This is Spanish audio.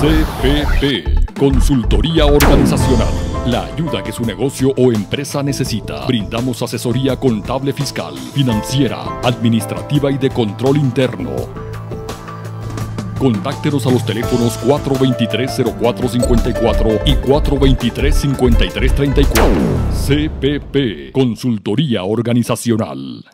CPP, Consultoría Organizacional. La ayuda que su negocio o empresa necesita. Brindamos asesoría contable fiscal, financiera, administrativa y de control interno. Contáctenos a los teléfonos 423-0454 y 423-5334. CPP, Consultoría Organizacional.